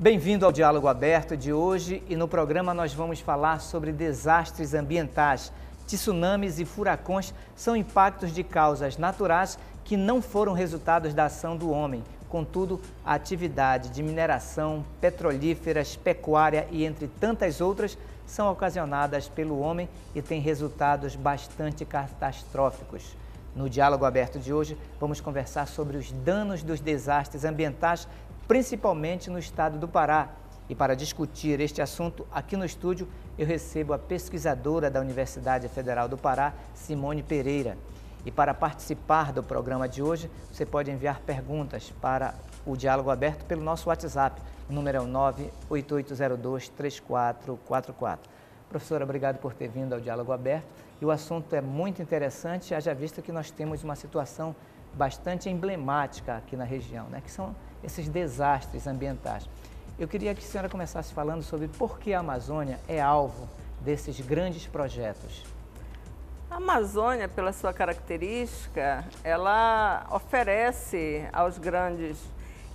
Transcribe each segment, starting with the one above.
Bem-vindo ao Diálogo Aberto de hoje e no programa nós vamos falar sobre desastres ambientais. Tsunamis e furacões são impactos de causas naturais que não foram resultados da ação do homem. Contudo, a atividade de mineração, petrolíferas, pecuária e entre tantas outras são ocasionadas pelo homem e têm resultados bastante catastróficos. No diálogo aberto de hoje, vamos conversar sobre os danos dos desastres ambientais principalmente no estado do Pará. E para discutir este assunto, aqui no estúdio, eu recebo a pesquisadora da Universidade Federal do Pará, Simone Pereira. E para participar do programa de hoje, você pode enviar perguntas para o Diálogo Aberto pelo nosso WhatsApp. O número é o 98802-3444. Professora, obrigado por ter vindo ao Diálogo Aberto. E o assunto é muito interessante, haja vista que nós temos uma situação bastante emblemática aqui na região, né? que são esses desastres ambientais. Eu queria que a senhora começasse falando sobre por que a Amazônia é alvo desses grandes projetos. A Amazônia, pela sua característica, ela oferece aos grandes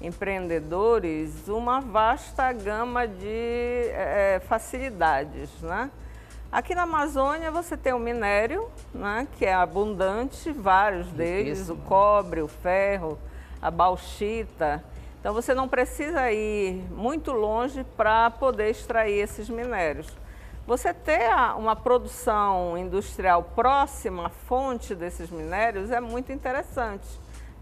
empreendedores uma vasta gama de é, facilidades, né? Aqui na Amazônia você tem o minério, né, que é abundante, vários deles, o cobre, o ferro, a bauxita, então você não precisa ir muito longe para poder extrair esses minérios. Você ter uma produção industrial próxima à fonte desses minérios é muito interessante.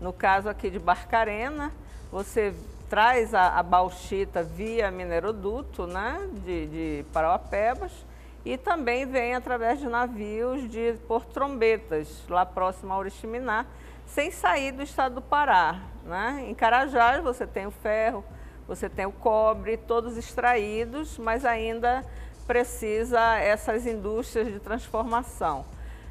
No caso aqui de Barcarena, você traz a, a bauxita via mineroduto né, de, de Parauapebas e também vem através de navios de por trombetas, lá próximo a Oriximiná, sem sair do estado do Pará. Né? Em Carajás você tem o ferro, você tem o cobre, todos extraídos, mas ainda precisa essas indústrias de transformação.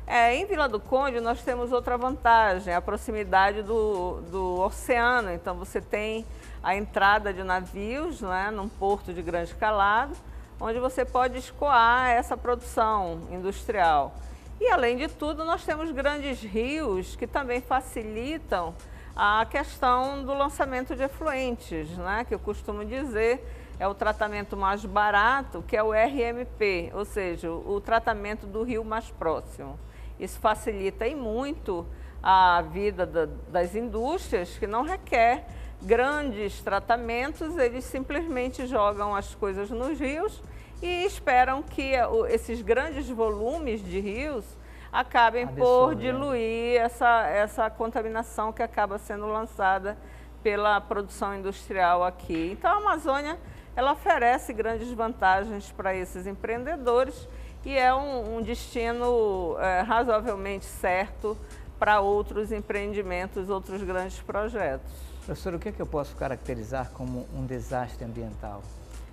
É, em Vila do Conde nós temos outra vantagem, a proximidade do, do oceano. Então você tem a entrada de navios né, num porto de grande calado, onde você pode escoar essa produção industrial. E além de tudo, nós temos grandes rios que também facilitam a questão do lançamento de efluentes, né, que eu costumo dizer é o tratamento mais barato, que é o RMP, ou seja, o tratamento do rio mais próximo. Isso facilita e muito a vida da, das indústrias, que não requer grandes tratamentos, eles simplesmente jogam as coisas nos rios e esperam que esses grandes volumes de rios acabem por diluir essa, essa contaminação que acaba sendo lançada pela produção industrial aqui. Então a Amazônia ela oferece grandes vantagens para esses empreendedores e é um, um destino é, razoavelmente certo para outros empreendimentos, outros grandes projetos. Professor, o que, é que eu posso caracterizar como um desastre ambiental?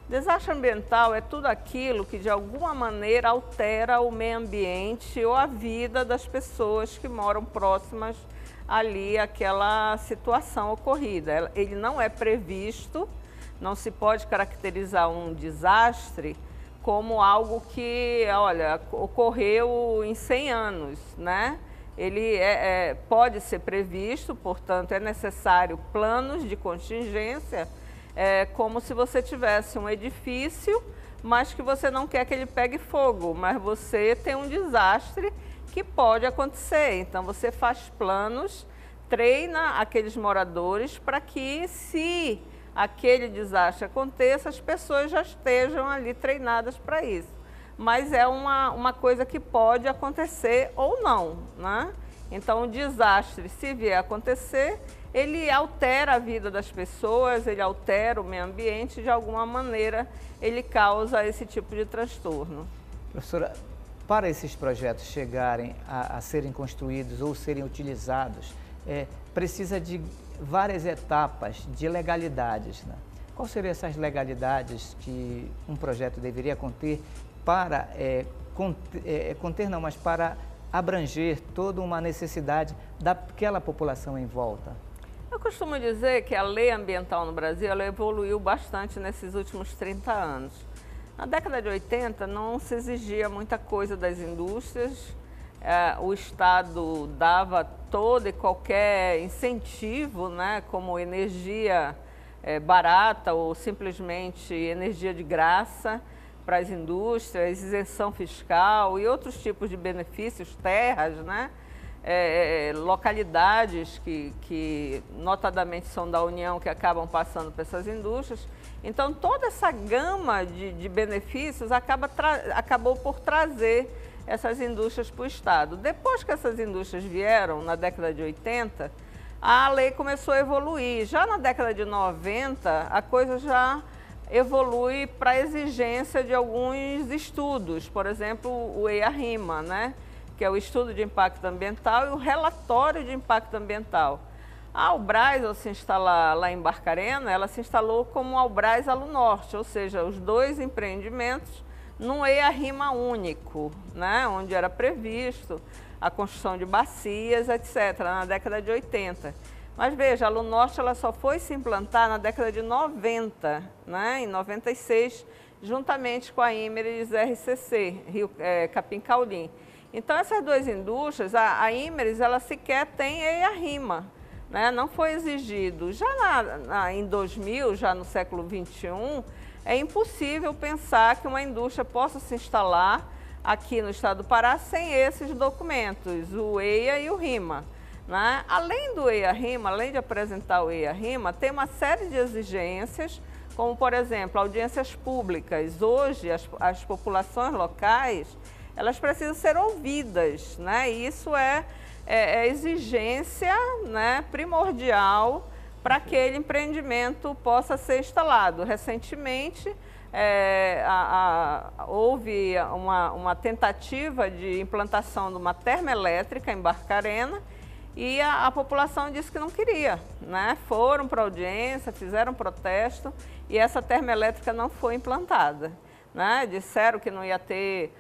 Desastre ambiental é tudo aquilo que de alguma maneira altera o meio ambiente ou a vida das pessoas que moram próximas ali àquela situação ocorrida. Ele não é previsto, não se pode caracterizar um desastre como algo que, olha, ocorreu em 100 anos, né? Ele é, é, pode ser previsto, portanto, é necessário planos de contingência é como se você tivesse um edifício, mas que você não quer que ele pegue fogo, mas você tem um desastre que pode acontecer. Então você faz planos, treina aqueles moradores para que se aquele desastre aconteça, as pessoas já estejam ali treinadas para isso. Mas é uma, uma coisa que pode acontecer ou não, né? Então o desastre, se vier acontecer, ele altera a vida das pessoas, ele altera o meio ambiente, de alguma maneira ele causa esse tipo de transtorno. Professora, para esses projetos chegarem a, a serem construídos ou serem utilizados, é, precisa de várias etapas de legalidades. Né? Quais seriam essas legalidades que um projeto deveria conter para é, conter, é, conter, não, mas para abranger toda uma necessidade daquela população em volta? Eu costumo dizer que a lei ambiental no Brasil ela evoluiu bastante nesses últimos 30 anos. Na década de 80 não se exigia muita coisa das indústrias, é, o Estado dava todo e qualquer incentivo, né, como energia é, barata ou simplesmente energia de graça para as indústrias, isenção fiscal e outros tipos de benefícios, terras, né? É, é, localidades que, que notadamente são da União, que acabam passando para essas indústrias. Então, toda essa gama de, de benefícios acaba acabou por trazer essas indústrias para o Estado. Depois que essas indústrias vieram, na década de 80, a lei começou a evoluir. Já na década de 90, a coisa já evolui para a exigência de alguns estudos, por exemplo, o EIA-RIMA, né? que é o estudo de impacto ambiental e o relatório de impacto ambiental. A Albras, ao se instalar lá em Barcarena, ela se instalou como Albras Alu Norte, ou seja, os dois empreendimentos num EIA-RIMA único, né? onde era previsto a construção de bacias, etc., na década de 80. Mas veja, a Lunorte ela só foi se implantar na década de 90, né? em 96, juntamente com a Imeres RCC, Rio, é, Capim Caulim. Então, essas duas indústrias, a, a Imeres, ela sequer tem EIA-RIMA, né? não foi exigido. Já na, na, em 2000, já no século 21, é impossível pensar que uma indústria possa se instalar aqui no estado do Pará sem esses documentos, o EIA e o RIMA. Né? Além do EIA-RIMA, além de apresentar o EIA-RIMA, tem uma série de exigências, como, por exemplo, audiências públicas. Hoje, as, as populações locais elas precisam ser ouvidas, né? E isso é, é, é exigência né, primordial para que aquele empreendimento possa ser instalado. Recentemente, é, a, a, houve uma, uma, tentativa de implantação de uma termoelétrica em Barcarena e a, a população disse que não queria. Né? Foram para audiência, fizeram protesto e essa termoelétrica não foi implantada. Né? Disseram que não ia ter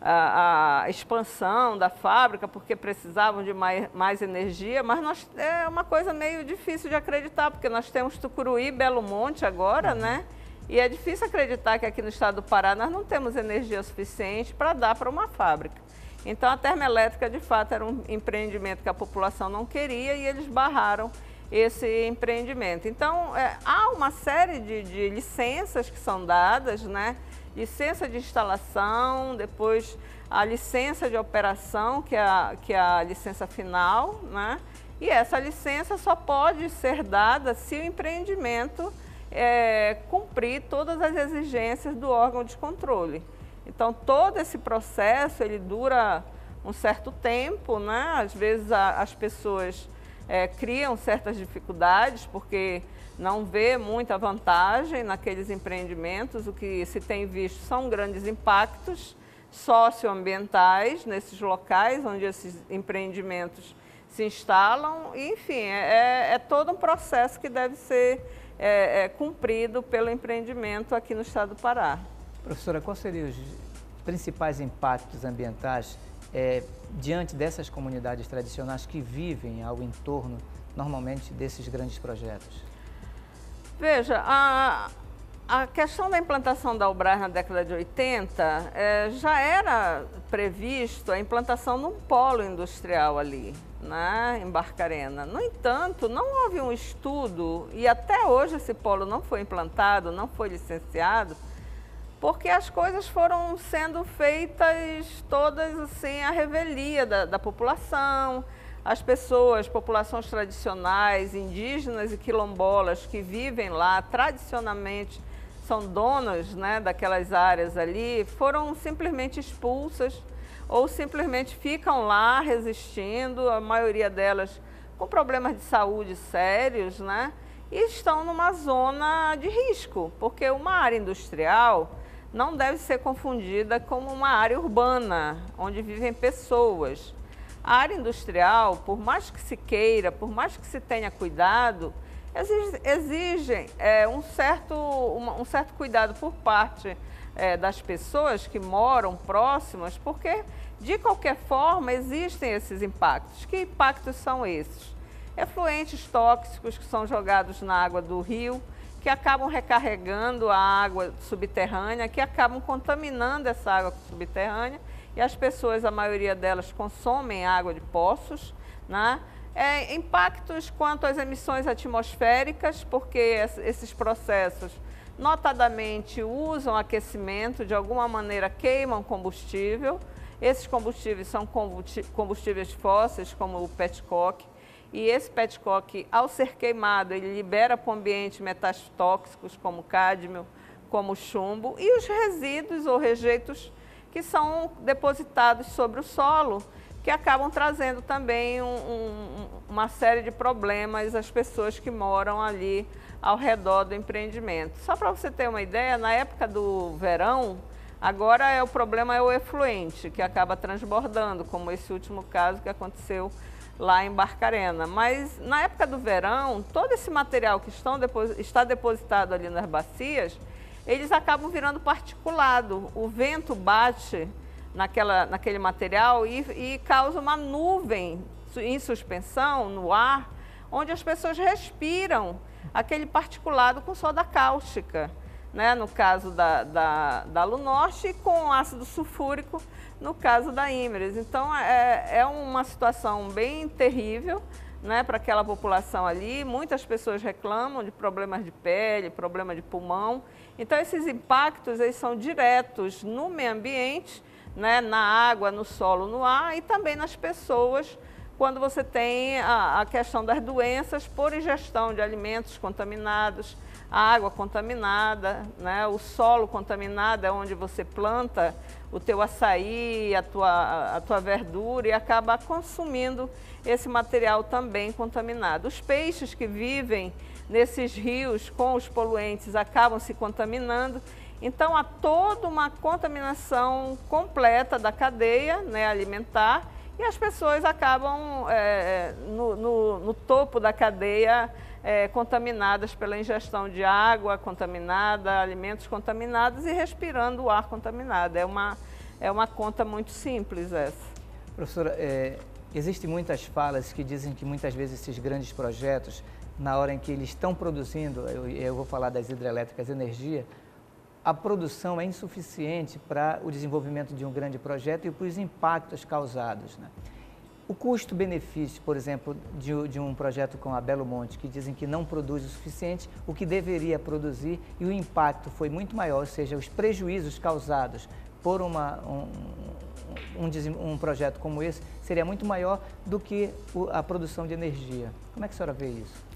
a, a, expansão da fábrica porque precisavam de mais, mais energia, mas nós, é uma coisa meio difícil de acreditar, porque nós temos Tucuruí, Belo Monte agora, né? E é difícil acreditar que aqui no estado do Pará nós não temos energia suficiente para dar para uma fábrica. Então a termoelétrica de fato era um empreendimento que a população não queria e eles barraram esse empreendimento. Então é, há uma série de, de licenças que são dadas, né? licença de instalação, depois a licença de operação, que é a, que é a licença final, né? E essa licença só pode ser dada se o empreendimento é, cumprir todas as exigências do órgão de controle. Então, todo esse processo, ele dura um certo tempo, né? Às vezes a, as pessoas é, criam certas dificuldades, porque não vê muita vantagem naqueles empreendimentos. O que se tem visto são grandes impactos socioambientais nesses locais onde esses empreendimentos se instalam. enfim, é, é, é todo um processo que deve ser é, é, cumprido pelo empreendimento aqui no estado do Pará. Professora, quais seriam os principais impactos ambientais é, diante dessas comunidades tradicionais que vivem ao entorno, normalmente, desses grandes projetos? Veja, a, a questão da implantação da Ubras na década de 80 é, já era previsto a implantação de um polo industrial ali, né, em Barcarena. No entanto, não houve um estudo, e até hoje esse polo não foi implantado, não foi licenciado, porque as coisas foram sendo feitas todas assim à revelia da, da população, as pessoas, populações tradicionais, indígenas e quilombolas que vivem lá tradicionalmente são donas né, daquelas áreas ali, foram simplesmente expulsas ou simplesmente ficam lá resistindo, a maioria delas com problemas de saúde sérios, né? E estão numa zona de risco, porque uma área industrial não deve ser confundida com uma área urbana, onde vivem pessoas. A área industrial, por mais que se queira, por mais que se tenha cuidado, exige, exigem é, um, certo, um certo cuidado por parte é, das pessoas que moram próximas, porque de qualquer forma existem esses impactos. Que impactos são esses? Efluentes tóxicos que são jogados na água do rio, que acabam recarregando a água subterrânea, que acabam contaminando essa água subterrânea e as pessoas, a maioria delas, consomem água de poços, né? É, impactos quanto às emissões atmosféricas, porque esses processos notadamente usam aquecimento, de alguma maneira queimam combustível. Esses combustíveis são combustíveis fósseis, como o petcock, e esse petcock, ao ser queimado, ele libera para o ambiente metais tóxicos, como cádmio, como chumbo, e os resíduos ou rejeitos que são depositados sobre o solo, que acabam trazendo também um, um, uma série de problemas às pessoas que moram ali ao redor do empreendimento. Só para você ter uma ideia, na época do verão, agora é o problema é o efluente, que acaba transbordando, como esse último caso que aconteceu lá em Barcarena. Mas na época do verão, todo esse material que estão, está depositado ali nas bacias, eles acabam virando particulado. O vento bate naquela, naquele material e, e causa uma nuvem em suspensão no ar, onde as pessoas respiram aquele particulado com soda cáustica, né? no caso da, da, da Lunorte, e com ácido sulfúrico, no caso da Imeres. Então, é, é uma situação bem terrível né, para aquela população ali. Muitas pessoas reclamam de problemas de pele, problema de pulmão. Então, esses impactos eles são diretos no meio ambiente, né, na água, no solo, no ar e também nas pessoas, quando você tem a, a questão das doenças por ingestão de alimentos contaminados, a água contaminada, né, o solo contaminado é onde você planta o teu açaí, a tua, a tua verdura e acaba consumindo esse material também contaminado. Os peixes que vivem nesses rios com os poluentes acabam se contaminando então, há toda uma contaminação completa da cadeia né, alimentar e as pessoas acabam é, no, no, no, topo da cadeia é, contaminadas pela ingestão de água contaminada, alimentos contaminados e respirando o ar contaminado. É uma, é uma conta muito simples essa. Professora, é, existem muitas falas que dizem que muitas vezes esses grandes projetos, na hora em que eles estão produzindo, eu, eu vou falar das hidrelétricas, energia, a produção é insuficiente para o desenvolvimento de um grande projeto e para os impactos causados. Né? O custo-benefício, por exemplo, de, de, um projeto como a Belo Monte, que dizem que não produz o suficiente, o que deveria produzir, e o impacto foi muito maior, ou seja, os prejuízos causados por uma, um, um, um, projeto como esse seria muito maior do que a produção de energia. Como é que a senhora vê isso?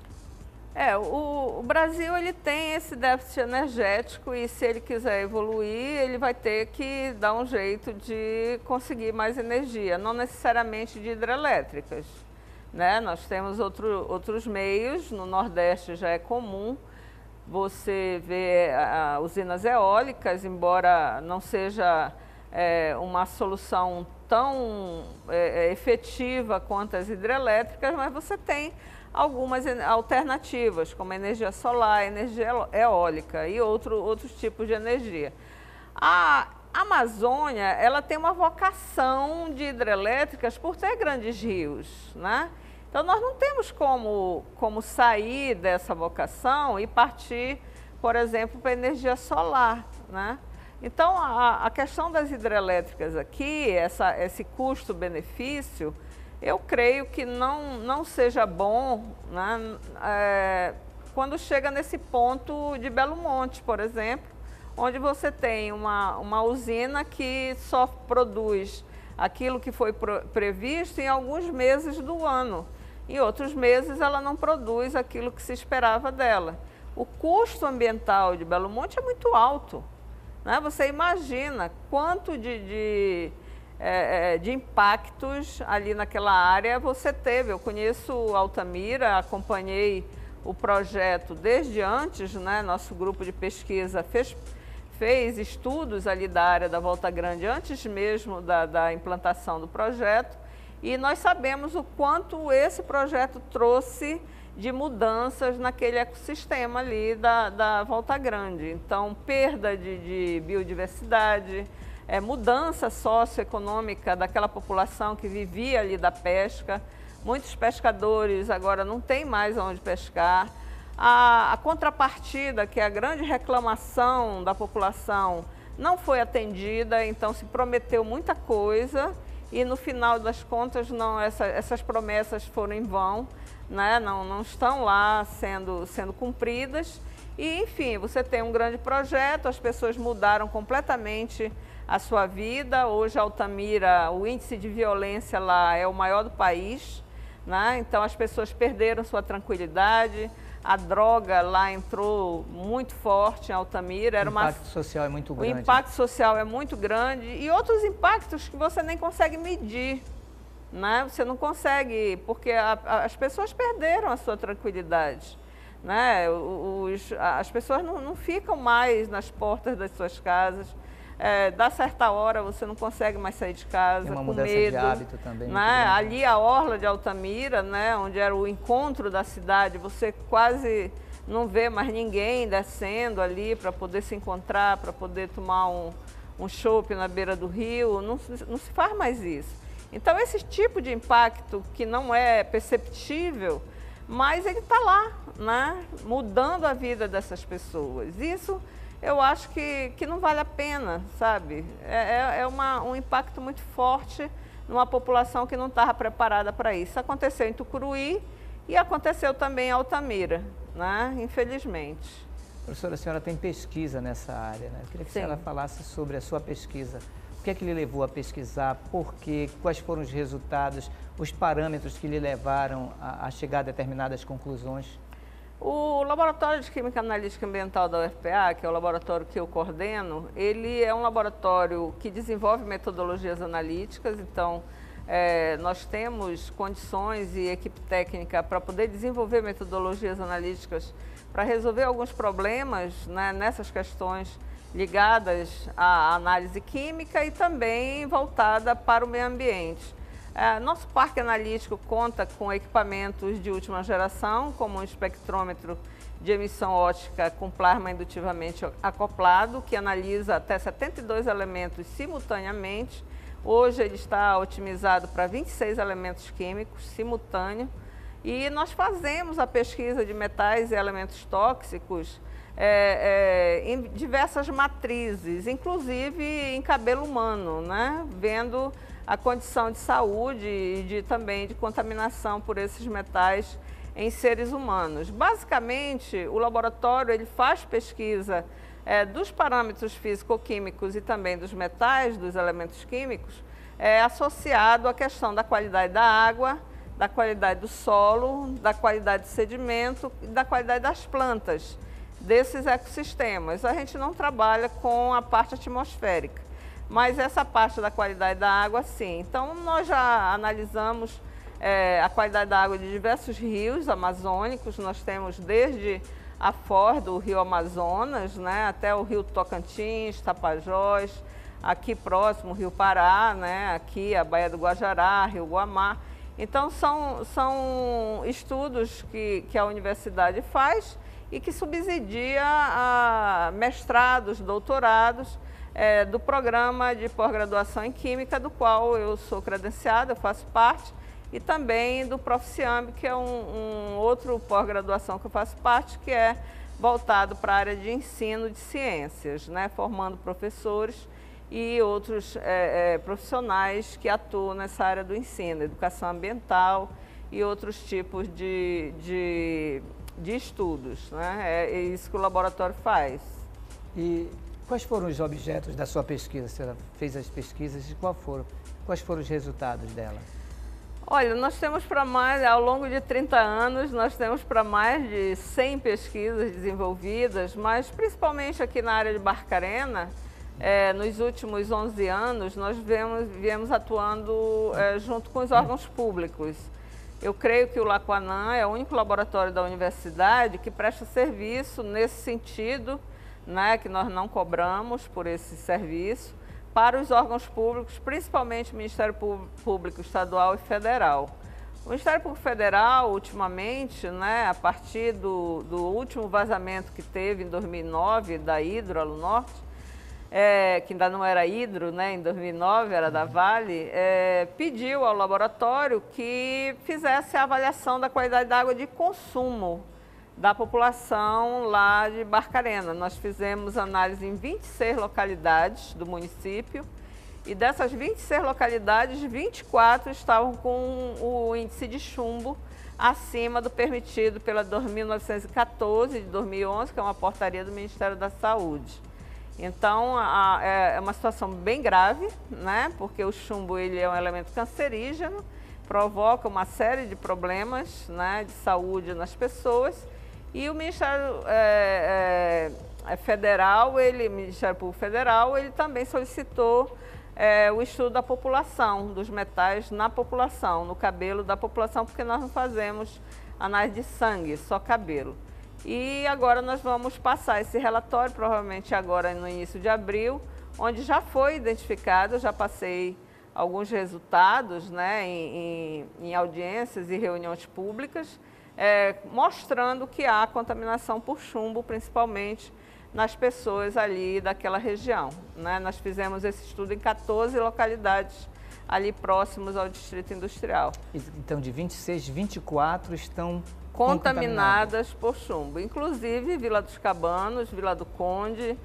É, o, o, Brasil ele tem esse déficit energético e se ele quiser evoluir, ele vai ter que dar um jeito de conseguir mais energia, não necessariamente de hidrelétricas. Né? Nós temos outro, outros meios, no Nordeste já é comum você ver usinas eólicas, embora não seja é, uma solução tão é, é efetiva quanto as hidrelétricas, mas você tem algumas alternativas, como energia solar, energia eólica e outro, outros tipos de energia. A Amazônia, ela tem uma vocação de hidrelétricas por ter grandes rios, né? Então, nós não temos como, como sair dessa vocação e partir, por exemplo, para energia solar, né? Então, a, a questão das hidrelétricas aqui, essa, esse custo-benefício, eu creio que não, não seja bom né, é, quando chega nesse ponto de Belo Monte, por exemplo, onde você tem uma, uma usina que só produz aquilo que foi previsto em alguns meses do ano. Em outros meses ela não produz aquilo que se esperava dela. O custo ambiental de Belo Monte é muito alto. Né? Você imagina quanto de, de é, de impactos ali naquela área você teve. Eu conheço Altamira, acompanhei o projeto desde antes, né? nosso grupo de pesquisa fez, fez estudos ali da área da Volta Grande antes mesmo da, da implantação do projeto e nós sabemos o quanto esse projeto trouxe de mudanças naquele ecossistema ali da, da Volta Grande. Então, perda de, de biodiversidade, é, mudança socioeconômica daquela população que vivia ali da pesca. Muitos pescadores agora não têm mais onde pescar. A, a contrapartida, que é a grande reclamação da população, não foi atendida, então se prometeu muita coisa e no final das contas não, essa, essas promessas foram em vão, né? não, não estão lá sendo, sendo cumpridas. E, enfim, você tem um grande projeto, as pessoas mudaram completamente a sua vida. Hoje, Altamira, o índice de violência lá é o maior do país, né? então as pessoas perderam sua tranquilidade, a droga lá entrou muito forte em Altamira. Era o impacto uma... social é muito grande. O impacto social é muito grande e outros impactos que você nem consegue medir. Né? Você não consegue, porque a, a, as pessoas perderam a sua tranquilidade. Né? Os, as pessoas não, não ficam mais nas portas das suas casas. É, dá certa hora você não consegue mais sair de casa Tem uma com medo. de hábito também. Né? Ali a orla de Altamira, né? onde era o encontro da cidade, você quase não vê mais ninguém descendo ali para poder se encontrar, para poder tomar um, um chopp na beira do rio. Não, não se faz mais isso. Então esse tipo de impacto que não é perceptível, mas ele está lá, né? mudando a vida dessas pessoas. Isso eu acho que, que não vale a pena, sabe? É, é, é uma, um impacto muito forte numa população que não estava preparada para isso. Aconteceu em Tucuruí e aconteceu também em Altamira, né? infelizmente. Professora, a senhora tem pesquisa nessa área, né? Eu queria que Sim. a senhora falasse sobre a sua pesquisa. O que é que lhe levou a pesquisar? Por quê? Quais foram os resultados? Os parâmetros que lhe levaram a, a chegar a determinadas conclusões? O Laboratório de Química Analítica Ambiental da UFPA, que é o laboratório que eu coordeno, ele é um laboratório que desenvolve metodologias analíticas, então é, nós temos condições e equipe técnica para poder desenvolver metodologias analíticas para resolver alguns problemas né, nessas questões ligadas à análise química e também voltada para o meio ambiente. É, nosso parque analítico conta com equipamentos de última geração, como um espectrômetro de emissão ótica com plasma indutivamente acoplado, que analisa até 72 elementos simultaneamente. Hoje ele está otimizado para 26 elementos químicos simultâneos. E nós fazemos a pesquisa de metais e elementos tóxicos é, é, em diversas matrizes, inclusive em cabelo humano, né? vendo a condição de saúde e de, também de contaminação por esses metais em seres humanos. Basicamente, o laboratório ele faz pesquisa é, dos parâmetros físico-químicos e também dos metais, dos elementos químicos, é, associado à questão da qualidade da água, da qualidade do solo, da qualidade do sedimento e da qualidade das plantas desses ecossistemas. A gente não trabalha com a parte atmosférica mas essa parte da qualidade da água, sim. Então, nós já analisamos é, a qualidade da água de diversos rios amazônicos, nós temos desde a for do rio Amazonas, né, até o rio Tocantins, Tapajós, aqui próximo o rio Pará, né, aqui a Baía do Guajará, rio Guamá. Então, são, são estudos que, que a universidade faz e que subsidia a mestrados, doutorados, é, do programa de pós-graduação em Química, do qual eu sou credenciada, eu faço parte, e também do Proficiamb, que é um, um outro pós-graduação que eu faço parte, que é voltado para a área de ensino de ciências, né, formando professores e outros é, é, profissionais que atuam nessa área do ensino, educação ambiental e outros tipos de, de, de estudos. Né? É isso que o laboratório faz. E Quais foram os objetos da sua pesquisa? Você fez as pesquisas e qual foram, quais foram os resultados dela? Olha, nós temos para mais, ao longo de 30 anos, nós temos para mais de 100 pesquisas desenvolvidas, mas principalmente aqui na área de Barcarena, é, nos últimos 11 anos, nós viemos, viemos atuando é, junto com os órgãos públicos. Eu creio que o Lacuanã é o único laboratório da universidade que presta serviço nesse sentido, né, que nós não cobramos por esse serviço, para os órgãos públicos, principalmente o Ministério Público Estadual e Federal. O Ministério Público Federal, ultimamente, né, a partir do, do último vazamento que teve em 2009 da Hidro Alo Norte, é, que ainda não era Hidro, né, em 2009 era da Vale, é, pediu ao laboratório que fizesse a avaliação da qualidade da água de consumo da população lá de Barcarena. Nós fizemos análise em 26 localidades do município E dessas 26 localidades, 24 estavam com o índice de chumbo acima do permitido pela 2914 de 2011, que é uma portaria do Ministério da Saúde. Então, a, é, é uma situação bem grave, né? Porque o chumbo ele é um elemento cancerígeno, provoca uma série de problemas né, de saúde nas pessoas. E o Ministério é, é, é Federal, ele, Ministério Público Federal, ele também solicitou é, o estudo da população, dos metais na população, no cabelo da população, porque nós não fazemos análise de sangue, só cabelo. E agora nós vamos passar esse relatório, provavelmente agora no início de abril, onde já foi identificado, já passei alguns resultados né, em, em, em audiências e reuniões públicas, é, mostrando que há contaminação por chumbo, principalmente nas pessoas ali daquela região. Né? Nós fizemos esse estudo em 14 localidades ali próximos ao Distrito Industrial. Então, de 26, 24 estão contaminadas, contaminadas por chumbo. Inclusive, Vila dos Cabanos, Vila do Conde,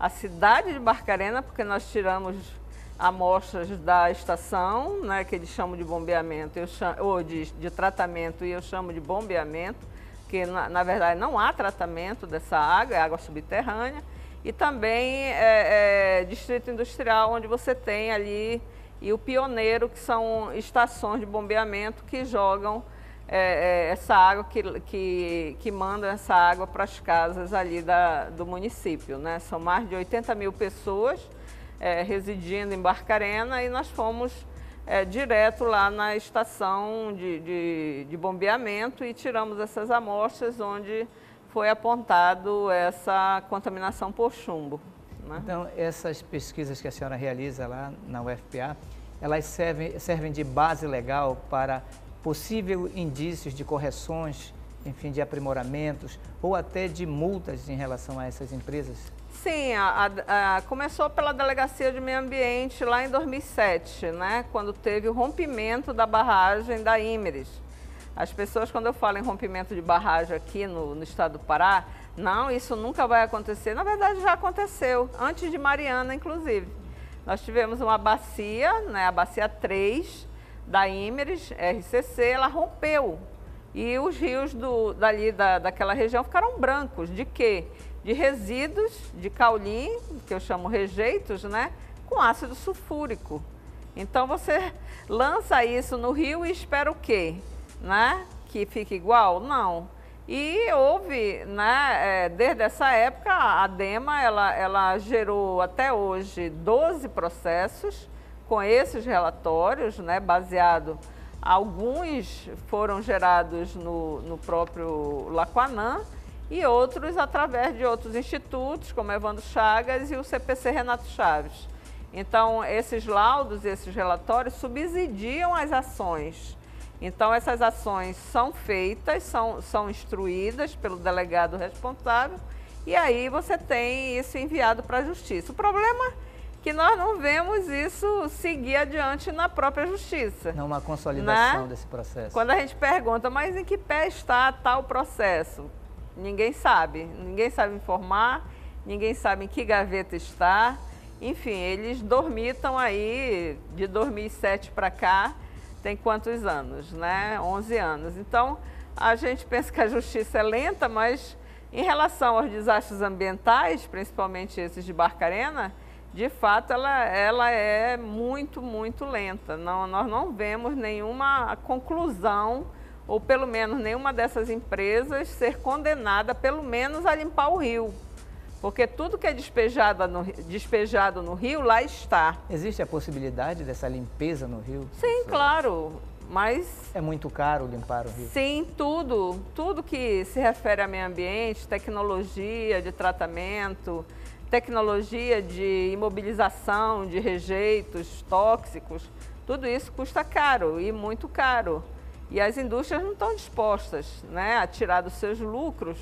a cidade de Barcarena, porque nós tiramos amostras da estação, né, que eles chamam de bombeamento, eu chamo, ou de, de tratamento, e eu chamo de bombeamento, que na, na, verdade não há tratamento dessa água, é água subterrânea, e também é, é, distrito industrial, onde você tem ali, e o pioneiro, que são estações de bombeamento que jogam é, é essa água, que, que, que mandam essa água para as casas ali da, do município. Né? São mais de 80 mil pessoas, é, residindo em Barcarena e nós fomos é, direto lá na estação de, de, de bombeamento e tiramos essas amostras onde foi apontado essa contaminação por chumbo. Né? Então, essas pesquisas que a senhora realiza lá na UFPA, elas servem, servem de base legal para possíveis indícios de correções, enfim, de aprimoramentos ou até de multas em relação a essas empresas? Sim, a, a, a, começou pela Delegacia de Meio Ambiente lá em 2007, né, quando teve o rompimento da barragem da Imeres. As pessoas, quando eu falo em rompimento de barragem aqui no, no estado do Pará, não, isso nunca vai acontecer. Na verdade, já aconteceu, antes de Mariana, inclusive. Nós tivemos uma bacia, né, a bacia 3 da Imeres, RCC, ela rompeu. E os rios do, dali da, daquela região ficaram brancos. De quê? De resíduos de cauli, que eu chamo rejeitos, né, com ácido sulfúrico. Então você lança isso no rio e espera o quê? Né? Que fique igual? Não. E houve, né, é, desde essa época, a DEMA ela, ela gerou até hoje 12 processos com esses relatórios, né, baseado, alguns foram gerados no, no próprio Laquanã, e outros através de outros institutos, como Evandro Chagas e o CPC Renato Chaves. Então, esses laudos, esses relatórios subsidiam as ações. Então, essas ações são feitas, são, são instruídas pelo delegado responsável e aí você tem isso enviado para a justiça. O problema é que nós não vemos isso seguir adiante na própria justiça. Não uma consolidação né? desse processo. Quando a gente pergunta, mas em que pé está tal processo? Ninguém sabe, ninguém sabe informar, ninguém sabe em que gaveta está. Enfim, eles dormitam aí de 2007 para cá, tem quantos anos, né? 11 anos. Então, a gente pensa que a justiça é lenta, mas em relação aos desastres ambientais, principalmente esses de Barcarena, de fato ela, ela é muito, muito lenta. Não, nós não vemos nenhuma conclusão ou pelo menos nenhuma dessas empresas ser condenada, pelo menos, a limpar o rio. Porque tudo que é despejado no, despejado no rio, lá está. Existe a possibilidade dessa limpeza no rio? Sim, claro. Mas. É muito caro limpar o rio? Sim, tudo. Tudo que se refere a meio ambiente, tecnologia de tratamento, tecnologia de imobilização de rejeitos tóxicos, tudo isso custa caro e muito caro. E as indústrias não estão dispostas né, a tirar dos seus lucros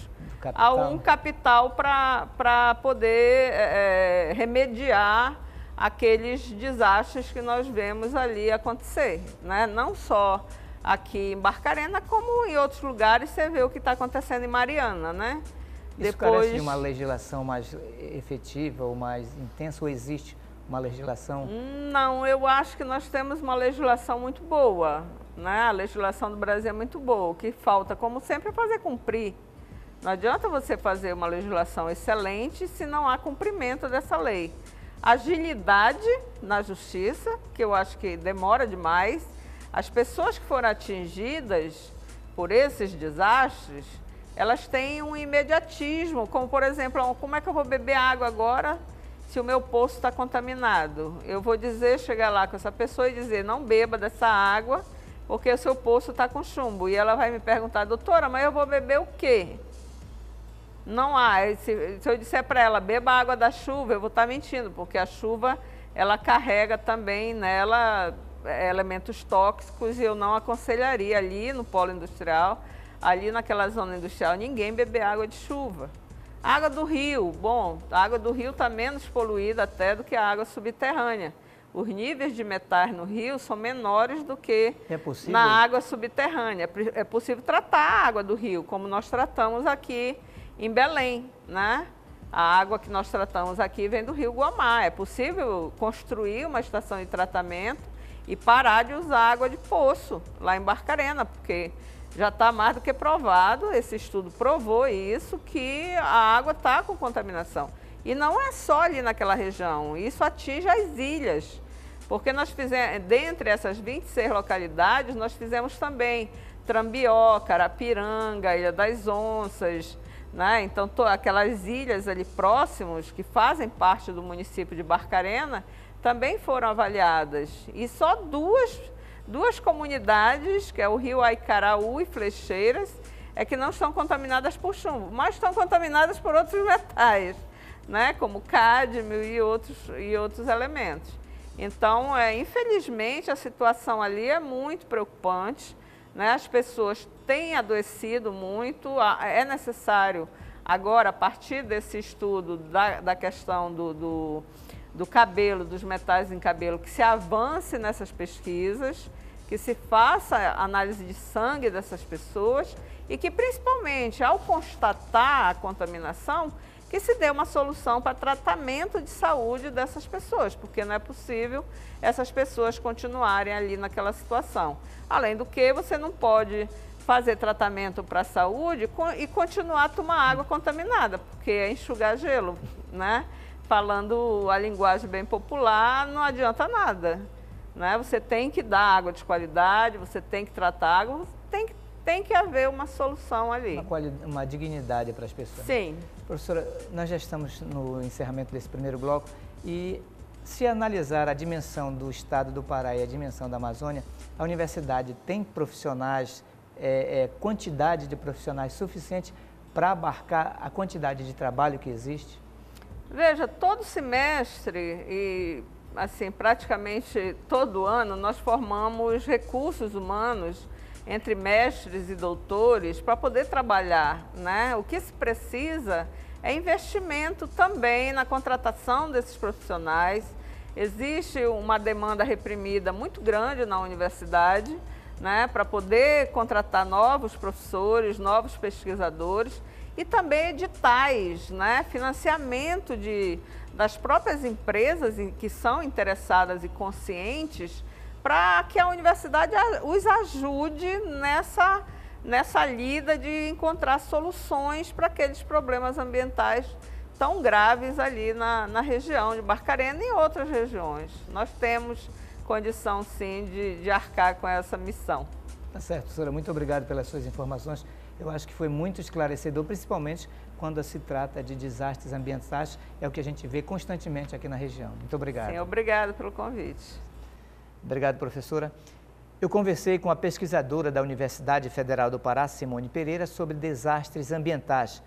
a um capital para poder é, remediar aqueles desastres que nós vemos ali acontecer. Né? Não só aqui em Barcarena, como em outros lugares, você vê o que está acontecendo em Mariana. Né? Isso Depois... carece de uma legislação mais efetiva ou mais intensa, ou existe uma legislação? Não, eu acho que nós temos uma legislação muito boa. Né? A legislação do Brasil é muito boa. O que falta, como sempre, é fazer cumprir. Não adianta você fazer uma legislação excelente se não há cumprimento dessa lei. Agilidade na justiça, que eu acho que demora demais. As pessoas que foram atingidas por esses desastres, elas têm um imediatismo, como por exemplo, como é que eu vou beber água agora se o meu poço está contaminado? Eu vou dizer, chegar lá com essa pessoa e dizer, não beba dessa água, porque o seu poço está com chumbo. E ela vai me perguntar, doutora, mas eu vou beber o quê? Não há. Se, se eu disser para ela, beba água da chuva, eu vou estar tá mentindo, porque a chuva, ela carrega também nela é, elementos tóxicos e eu não aconselharia ali no polo industrial, ali naquela zona industrial, ninguém beber água de chuva. Água do rio, bom, a água do rio está menos poluída até do que a água subterrânea. Os níveis de metais no rio são menores do que é na água subterrânea. É possível tratar a água do rio, como nós tratamos aqui em Belém, né? A água que nós tratamos aqui vem do rio Guamá. É possível construir uma estação de tratamento e parar de usar água de poço lá em Barcarena, porque já está mais do que provado, esse estudo provou isso, que a água está com contaminação. E não é só ali naquela região, isso atinge as ilhas. Porque nós fizemos, dentre essas 26 localidades, nós fizemos também Trambió, Carapiranga, Ilha das Onças, né? Então, aquelas ilhas ali próximos, que fazem parte do município de Barcarena, também foram avaliadas. E só duas, duas comunidades, que é o Rio Aicaraú e Flecheiras, é que não estão contaminadas por chumbo, mas estão contaminadas por outros metais, né? como cádmio e outros, e outros elementos. Então, é, infelizmente, a situação ali é muito preocupante. Né? As pessoas têm adoecido muito, é necessário agora, a partir desse estudo da, da questão do, do do cabelo, dos metais em cabelo, que se avance nessas pesquisas, que se faça análise de sangue dessas pessoas e que, principalmente, ao constatar a contaminação, que se dê uma solução para tratamento de saúde dessas pessoas, porque não é possível essas pessoas continuarem ali naquela situação. Além do que, você não pode fazer tratamento para a saúde e continuar a tomar água contaminada, porque é enxugar gelo, né? falando a linguagem bem popular, não adianta nada. Né? Você tem que dar água de qualidade, você tem que tratar água, tem que, tem que haver uma solução ali. Uma, uma dignidade para as pessoas. Sim. Professora, nós já estamos no encerramento desse primeiro bloco e se analisar a dimensão do estado do Pará e a dimensão da Amazônia, a universidade tem profissionais, é, é, quantidade de profissionais suficiente para abarcar a quantidade de trabalho que existe? Veja, todo semestre e assim praticamente todo ano nós formamos recursos humanos entre mestres e doutores para poder trabalhar, né? O que se precisa é investimento também na contratação desses profissionais. Existe uma demanda reprimida muito grande na universidade, né, para poder contratar novos professores, novos pesquisadores e também editais, né? financiamento de, das próprias empresas que são interessadas e conscientes para que a universidade os ajude nessa, nessa lida de encontrar soluções para aqueles problemas ambientais tão graves ali na, na região de Barcarena e em outras regiões. Nós temos condição, sim, de, de arcar com essa missão. Tá certo, professora. Muito obrigado pelas suas informações eu acho que foi muito esclarecedor, principalmente quando se trata de desastres ambientais, é o que a gente vê constantemente aqui na região. Muito obrigado. Sim, obrigado pelo convite. Obrigado, professora. Eu conversei com a pesquisadora da Universidade Federal do Pará, Simone Pereira, sobre desastres ambientais.